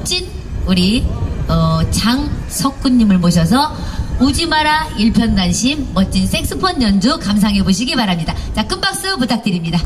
멋진 우리 어, 장석구님을 모셔서 오지마라 일편단심 멋진 색스폰 연주 감상해 보시기 바랍니다. 자, 큰 박수 부탁드립니다.